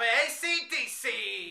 by ACDC.